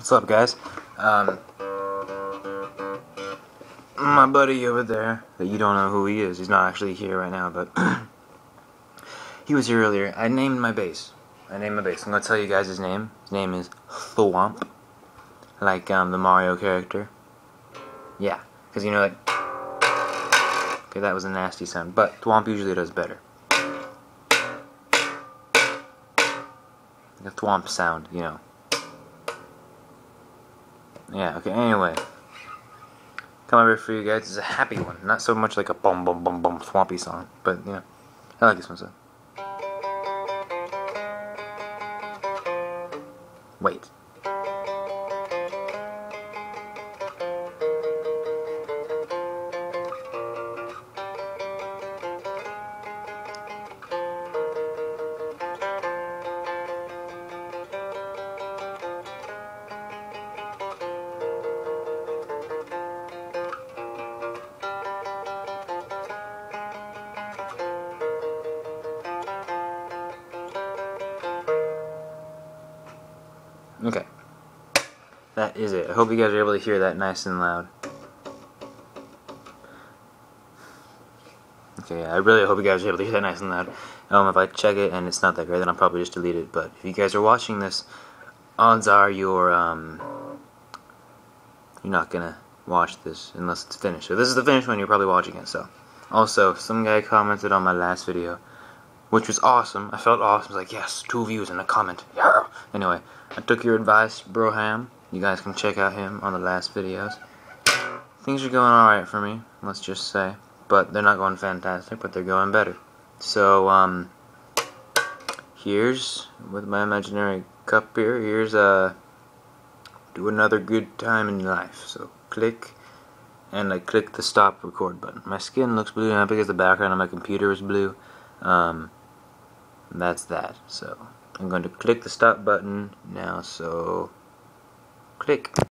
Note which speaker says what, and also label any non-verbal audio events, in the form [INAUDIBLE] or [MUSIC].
Speaker 1: What's up, guys? Um, my buddy over there, that you don't know who he is, he's not actually here right now, but [CLEARS THROAT] he was here earlier. I named my bass. I named my bass. I'm gonna tell you guys his name. His name is Thwomp, like um, the Mario character. Yeah, because you know, like, okay, that was a nasty sound, but Thwomp usually does better. Like a Thwomp sound, you know. Yeah, okay, anyway. Come over for you guys. It's a happy one. Not so much like a bum bum bum bum swampy song, but you know. I like this one so. Wait. Okay. That is it. I hope you guys are able to hear that nice and loud. Okay, I really hope you guys are able to hear that nice and loud. Um, if I check it and it's not that great, then I'll probably just delete it. But if you guys are watching this, odds are you're um, you're not gonna watch this unless it's finished. So this is the finished one. You're probably watching it. So, also, some guy commented on my last video, which was awesome. I felt awesome. I was like, yes, two views and a comment. Anyway, I took your advice, Broham. You guys can check out him on the last videos. Things are going alright for me, let's just say. But they're not going fantastic, but they're going better. So, um, here's, with my imaginary cup here, here's, uh, do another good time in life. So, click, and I click the stop record button. My skin looks blue now because the background on my computer is blue. Um, that's that. So, I'm going to click the stop button now, so click.